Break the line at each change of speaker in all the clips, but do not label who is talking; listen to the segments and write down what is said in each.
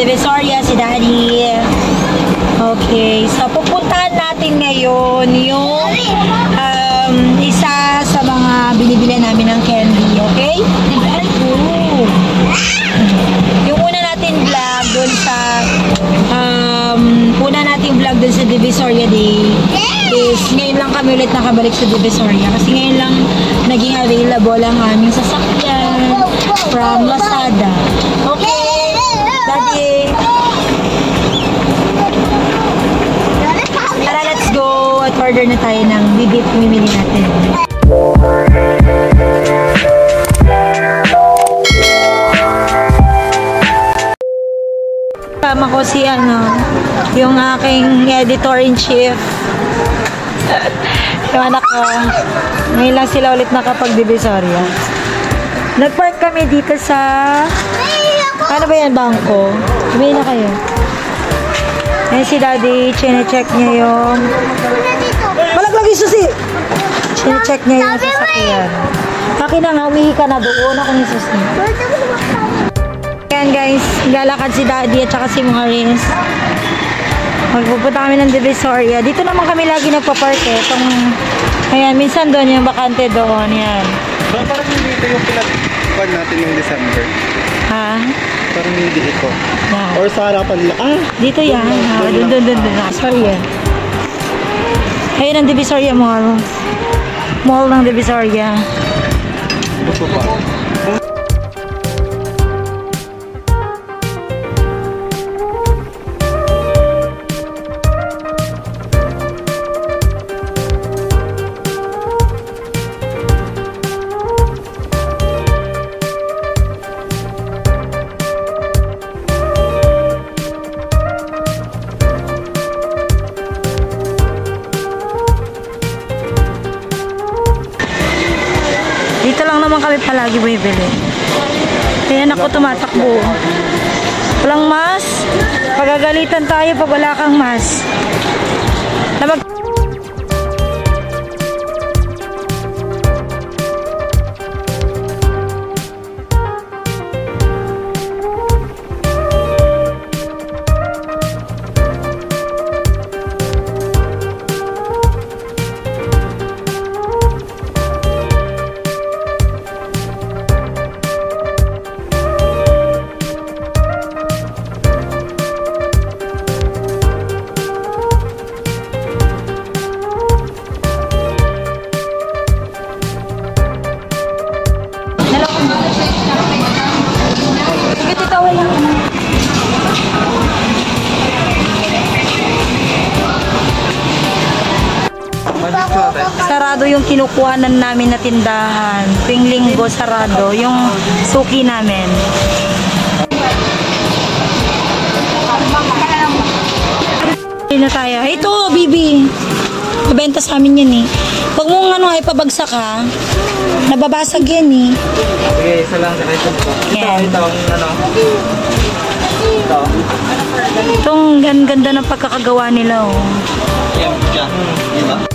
Divisoria, si Daddy. Okay, so pupuntahan natin ngayon yung um, isa sa mga binibili namin ng candy, okay? Ooh. Yung una natin vlog dun sa um, una natin vlog dun sa Divisoria Day is ngayon lang kami ulit nakabalik sa Divisoria kasi ngayon lang naging available ang aming sasakyan from Lazada. Okay, Daddy. Tara, let's go at order na tayo ng bibit pumimili natin. Kasama ko si ano, yung aking editor-in-chief. yung anak ko. Ngayon lang sila ulit nakapag-divisoria. Nag-park kami dito sa... Ano ba yan, bangko? Bumili na kayo. Ayan si daddy, chine-check niya yung... Malaglag yung susi! Chine-check niya yung sasakyan. Akin na nga, umihi ka na doon. Ako yung susi. Ayan guys, lalakad si daddy at saka si Maris. Magpupunta kami ng Divisoria. Dito naman kami lagi nagpa-park eh. Itong, ayan, minsan doon yung bakante doon. Yan.
Parang hindi ito yung pinag-pan natin yung December.
Ha?
Parang hindi ito.
Yan.
Or sa harapan nila. Ah!
Dito yan. Ha? Doon, doon, doon, doon. Ah, sorry yan. Ayun ang Divisoria Mall. Mall ng Divisoria.
Ito pa.
Pag wala kang mas. Na Sarado yung kinukuhanan namin na tindahan. Tuwing linggo, sarado. Yung suki namin. Na tayo. Ito, Bibi. Mabenta sa amin yan eh. Huwag mong ano ay pabagsak ha. Nababasag yan eh.
Sige, isa lang. Saka ito.
Yan.
Ito, ano? Ito.
Itong gan- ganda ng pagkakagawa nila oh.
Yan, siya. Diba?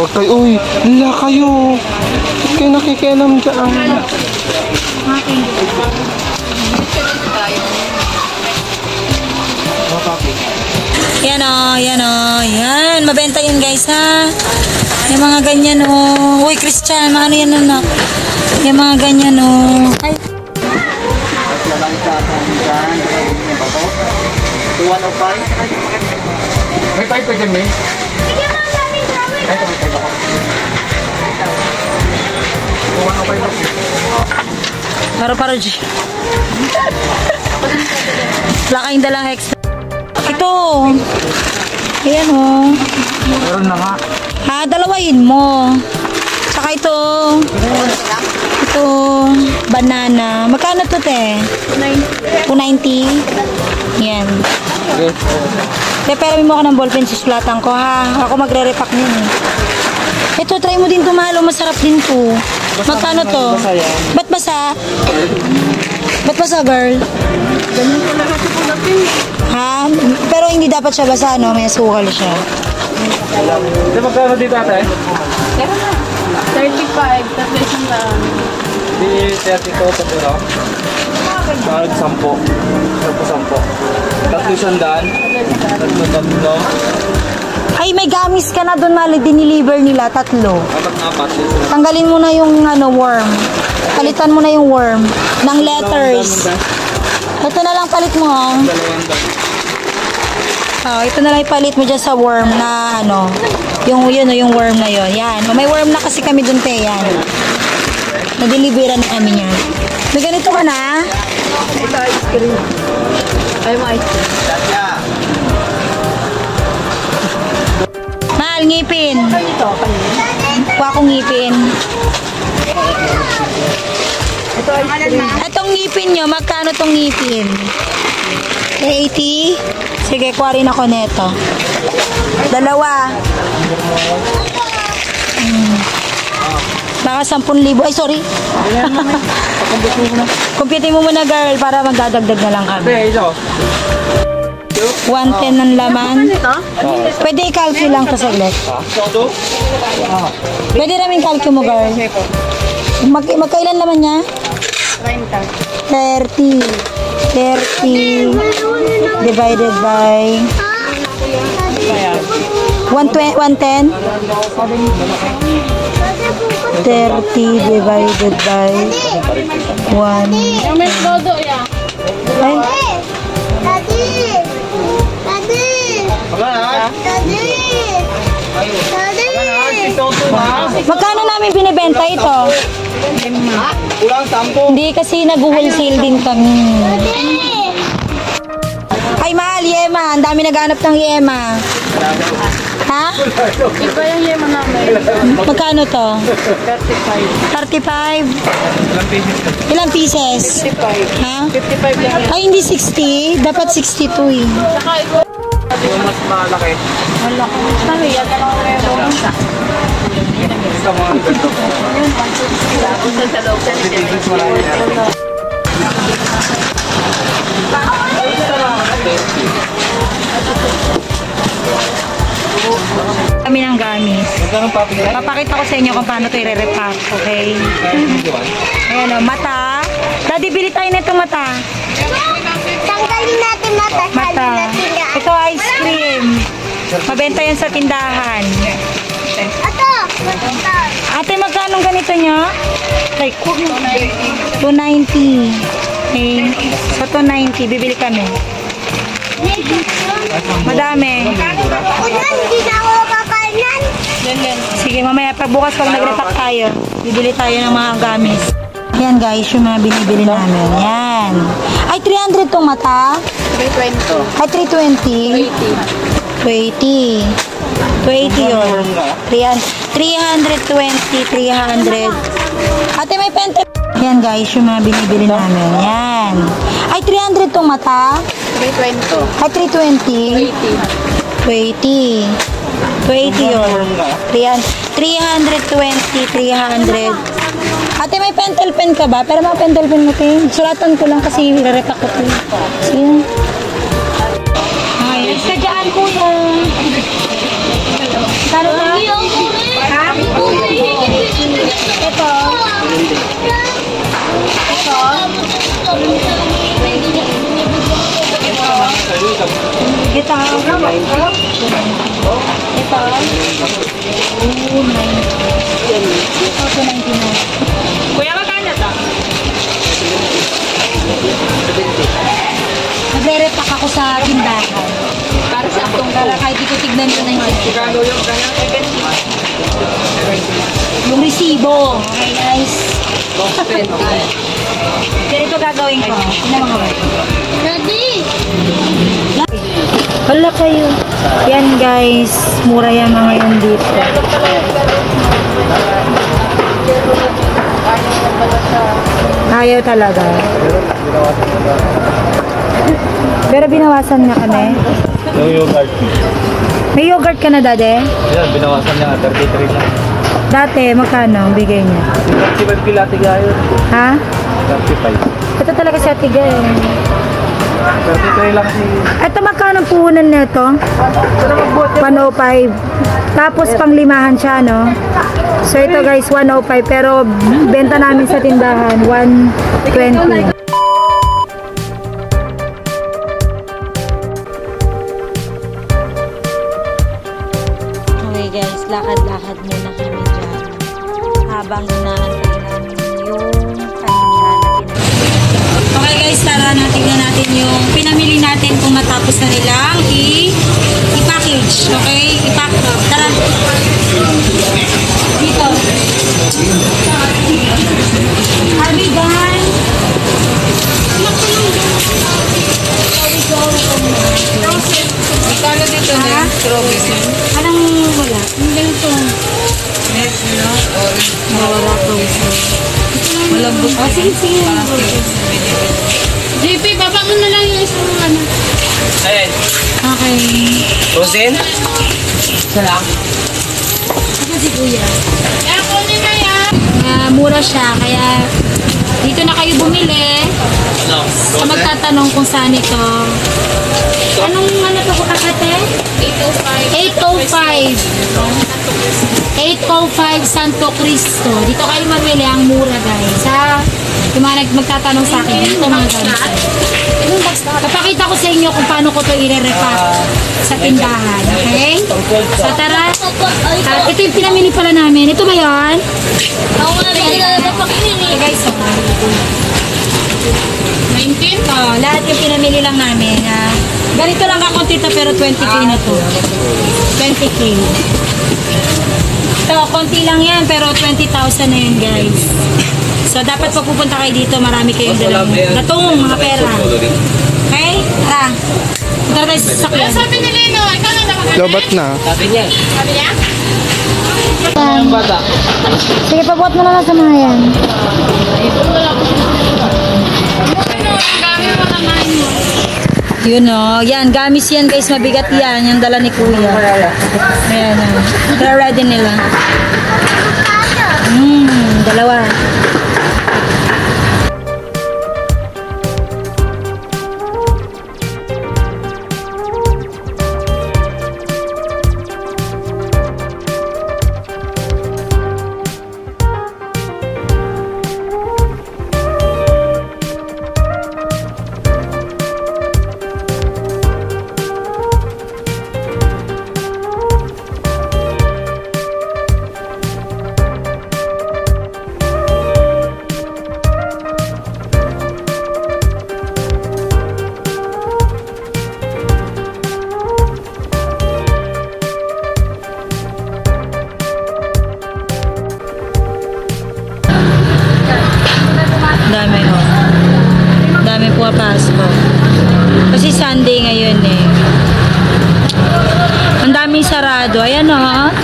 Huwag kayo, uy, nila kayo. Huwag kayo nakikialam dyan.
Yan o, yan o, yan. Mabenta yun guys ha. Yung mga ganyan o. Uy, Christian, ano yan anak? Yung mga ganyan o. Ay,
May tayo pwede, may?
paro-paro G. Wala kayong dalang extra. Ito. Ayan o.
Meron na nga.
Ha, dalawain mo. Tsaka ito. Ito. Banana. Magkano to, te? 290. Yan.
Okay.
Te, pero mo ako ng ballpen, susulatan ko, ha? Ako magre-repack din, eh. Ito, try mo din to, mahalo. Masarap din to. Magkano to? Ba't basa? Ba't basa, girl? Ha? Pero hindi dapat siya basa, no? May asukal siya.
Di magkano dito ate?
35, tatlo isang lang.
Di 30 to, tatlo. Mahal 10. Tatlo 10. Tatlo sandaan. Tatlo tatlo.
Ay, may gamis ka na doon, Mali. Diniliver nila, tatlo.
Apat na apat.
Tanggalin mo na yung ano, worm. Palitan mo na yung worm ng letters. Ito na lang palit mo, oh. Oh, ito na lang ipalit mo dyan sa worm na ano, yung yun o yung worm na yun. Yan. May worm na kasi kami dun, te. Yan. Nadeliveran na kami niyan. May ganito ka na?
Ito ice cream. Ay, mo ice cream.
Mahal, ngipin.
Ito.
Kuha akong ngipin.
Ito ice cream.
Itong ngipin nyo, magkano tong ngipin? 80? Sige, kuha rin ako neto. Dalawa. Hmm. Baka 10,000. Ay, sorry. Computing mo muna, girl, para magdadagdag na lang kami.
Hey, ito.
110 ng laman.
Ito?
Pwede i-calculate lang to saglit. Pwede namin calculate mo, girl. Mag magkailan laman niya?
30.
30. 30 divided by 120 110. 30 divided by 1.
Yung may dodo yan.
Ay,
Daddy! Daddy! Daddy! Daddy!
Magkano namin binibenta ito?
Kulang 10.
Hindi kasi nag-wholesale din kami. Ay, mahal, Yema. Ang dami naghanap ng Yema. Ha?
Iba yung yema namin.
Magkano to?
35.
35?
Ilang pieces ka?
Ilang pieces?
55.
Ha?
55 lang yan.
Ay, hindi 60. Dapat 62 eh.
Saka ito.
Yung mas malaki.
Wala ko. Sabi, yan na lang meron.
Ito mga ganito.
Tapos sa loob sa
Pieces marami na.
Kami ng
na?
Papakita ko sa inyo kung paano ito i-repack, okay? Ayan o, mata. Daddy, bili tayo nito mata.
Tanggalin natin mata.
Mata. Ito ice cream. Mabenta yan sa tindahan.
Ito! Ito!
Ate, magkano ganito nyo? Like, 290. Okay. So, 290. Bibili kami. Madami.
Unan, hindi na ako kakainan.
Sige, mamaya pagbukas pag nag-repack tayo, bibili tayo ng mga gamis. Yan guys, yung mga binibili namin. Yan. Ay, 300 tong mata.
320.
Ay, 320. 280. 280 yun. 300, 320, 300. Ate, may pente. Yan guys, yung mga binibili namin. Yan. Ay, 300 tong mata.
320.
Ay, 320. 280. 280 yun. 300, 320, 300. Ate, may pentel pen ka ba? Pero mga pentel pen mo, te. Sulatan ko lang kasi re-repack ko to. Sige. Ay, ka dyan, kuya. Kano na? Ha? Ito. Ito. Ito. Oh, nice. Ito, 299.
Kuya, magkano to?
Nagre-repack ako sa tindahan.
Para sa itong
Para kahit di ko tignan ko na yung
yung
resibo. Okay, guys.
20.
Ganito gagawin ko. Ina mga ba?
Daddy!
Wala kayo. Yan guys. Mura yan mga yan dito. Ayaw talaga. Pero binawasan niya kami.
Yung yogurt.
May yogurt ka na dade?
Yan, binawasan niya. 33 na.
Dati, magkano ang bigay niya?
35 kilati gayon.
Ha?
35.
Ito talaga si Atiga eh.
33 lang si...
Ito magkano ang puhunan nito? 105. Tapos panglimahan siya, no? So ito guys, 105 pero benta namin sa tindahan 120. Okay guys, lakad-lakad muna kami dyan. Habang inaantay Okay guys, tara natin na natin yung pinamili natin kung matapos na nilang i-package. Okay? I-pack to. Tara. Dito. We done?
Magkano dito na?
Anong wala? Yung ganito.
Net, no? Orange.
Wala po.
Malambot.
Oh, sige, sige.
JP, baba mo na lang yung isang ano.
Ayan.
Okay.
Rosin? Isa lang.
Ito si Kuya.
Kaya kunin na yan.
Ah, mura siya, kaya dito na kayo bumili.
No.
Sa magtatanong kung saan ito. Anong ano to kakate? 805. 805 Santo Cristo. Dito kayo mamili ang mura guys. Ha? Yung mga magtatanong sa akin, dito mga guys. Papakita ko sa inyo kung paano ko to i-repack sa tindahan. Okay? So tara. At ito yung pinamili pala namin. Ito ba yun?
Ako nga rin
Okay guys, so,
19?
Oh, lahat yung pinamili lang namin. ah. ganito lang kakunti to pero 20k na to. 20k. Ito, konti lang yan pero 20,000 na yun guys. So, dapat pag pupunta kayo dito, marami kayong dalang gatong mga pera. Okay? Tara. Tayo sa sasakyan.
Sabi ni Lino, ikaw na naman.
Lobat na.
Sabi niya.
Sabi niya?
Bata.
Sige, pabuhat mo na lang sa mga yan.
Ano.
Yun o. Yan, gamis yan guys. Mabigat yan. Yung dala ni Kuya. Ayan o. Tara ready nila. Mmm, dalawa. Dami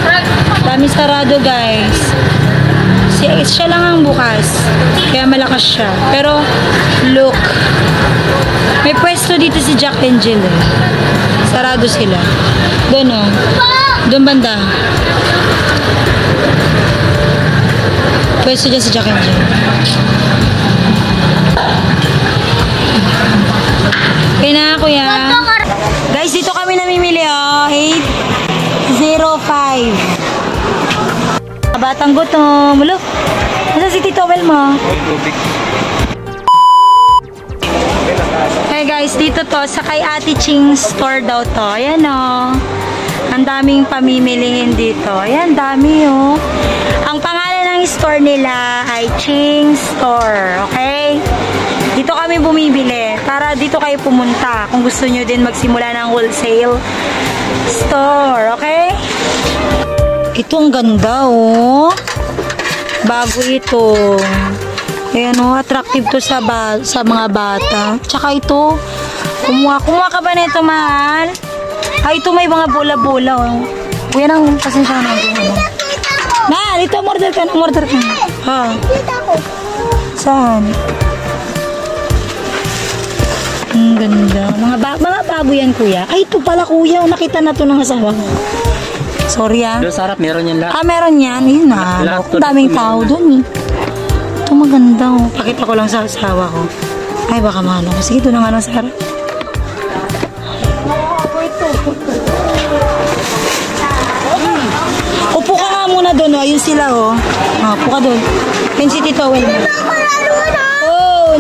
o. Daming sarado guys. Si, siya lang ang bukas. Kaya malakas siya. Pero, look. May pwesto dito si Jack and Jill eh. Sarado sila. Doon o. Doon banda. Pwesto dyan si Jack and Jill. Okay na, kuya. Guys, dito kami namimili, oh. 805. Batang gutom. Look. Nasa si Tito Mel mo? Hey guys, dito to sa kay Ate Ching store daw to. Ayan oh. Ang daming pamimilihin dito. Ayan, dami oh. Ang pangalan ng store nila ay Ching Store. Okay? Dito kami bumibili. Para dito kayo pumunta kung gusto nyo din magsimula ng wholesale store. Okay? Ito ang ganda oh. Bago ito. Ayan oh, attractive to sa ba sa mga bata. Tsaka ito, kumuha, kumuha ka ba nito, mahal? Ay, ito may mga bola-bola oh. Kuya nang pasensya na ito. Na, dito order ka na, order ka na. Ha? Saan? Ang ganda. Mga, ba mga bago yan, kuya. Ay, ito pala, kuya. Nakita na to ng asawa ko. Sorry ah.
Doon sa harap, meron yan lahat.
Ah, meron yan. Yun na.
Lahat
Ang daming tao doon eh. Ito maganda oh. Pakita ko lang sa asawa ko. Ay, baka mahalo ko. Sige, doon na nga lang sa harap. ka muna doon, oh. Ayun sila, oh. Oh, puka doon. Yung city towel mo. Oh,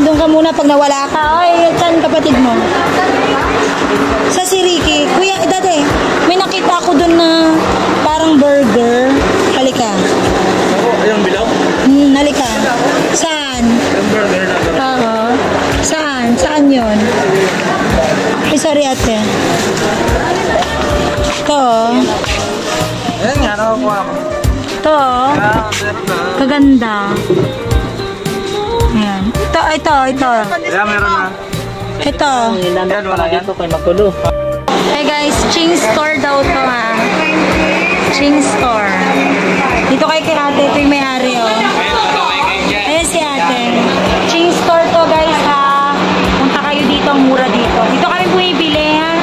doon ka muna pag nawala ka. Ay, saan kapatid mo? Sa si Ricky. Kuya, eh, dati, may nakita ako doon na parang burger. Halika.
Ako, ayun, bilog.
Hmm, halika. Saan?
Yung burger na.
Oo. Saan? Saan yun? Ay, sorry ate. Ito.
Ayun nga, nakakuha ko.
Ito.
Ah, na.
Kaganda. Ayan. Ito, ito, ito.
Kaya meron na.
Ito.
Yan, wala yan.
Hey guys, Ching Store daw to ha. Ching Store. Dito kay kay ate, ito yung may-ari oh. Ayan si ate. Ching Store to guys ha. Punta kayo dito, ang mura dito. Dito kami bumibili ha.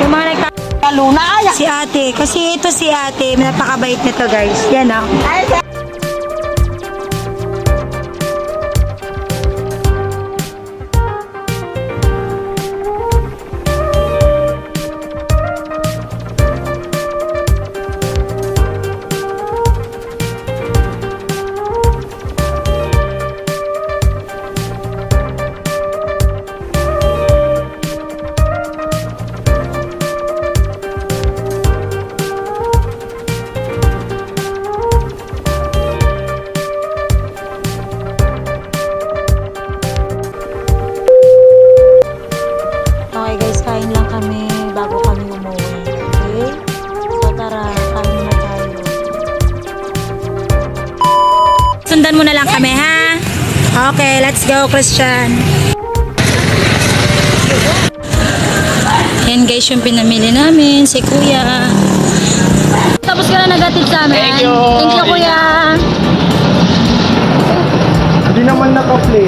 Yung mga nagta... Luna ay. Si ate. Kasi ito si ate. Napakabait nito guys. Yan ah. Christian. Yan guys, yung pinamili namin, si Kuya. Tapos ka na nagatid sa amin. Thank you. Thank you, Kuya.
Hindi naman naka-play.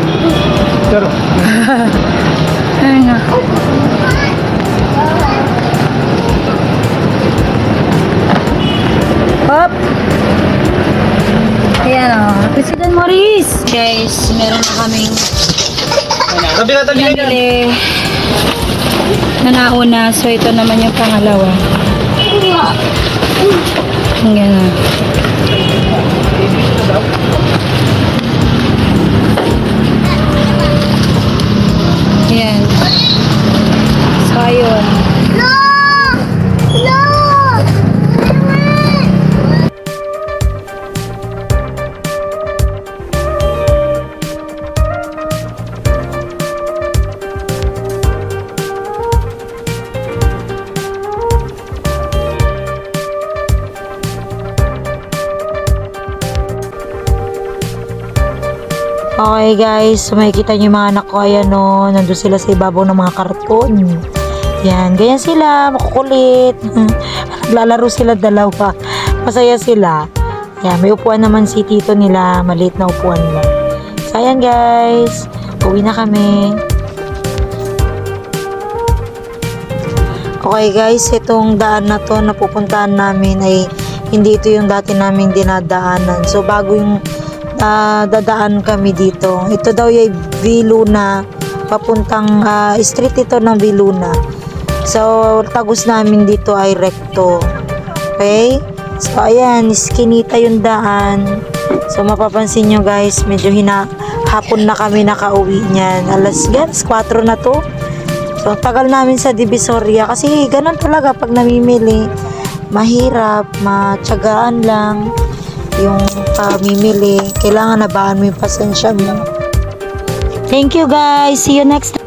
Pero,
Ay, nga. Hop! Ayan o. President Maurice! Guys, meron na kaming
tabi na, tabi na.
pinamili na nauna. So, ito naman yung pangalawa. Ayan na. Okay guys, so makikita niyo yung mga anak ko, ayan o, nandun sila sa ibabaw ng mga karton. Yan, ganyan sila, makukulit. Naglalaro sila dalawa. Masaya sila. Yan, may upuan naman si tito nila, maliit na upuan lang. So guys, uwi na kami. Okay guys, itong daan na to na pupuntahan namin ay hindi ito yung dati naming dinadaanan. So bago yung ah, dadaan kami dito. Ito daw yung Viluna, papuntang ah, street ito ng Viluna. So tagus namin dito ay Recto. Okay? So ayan, skinita yung daan. So mapapansin nyo guys, medyo hina hapon na kami nakauwi niyan. Alas guys, 4 na to. So, tagal namin sa Divisoria kasi ganun talaga pag namimili. Mahirap, matyagaan lang yung pamimili. Kailangan nabaan mo yung pasensya mo. Thank you guys. See you next time.